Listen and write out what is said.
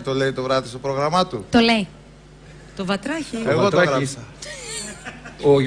το λέει το βράδυ στο πρόγραμμά του. Το λέει. Το βατράχι. Εγώ το Βατράκης. Ο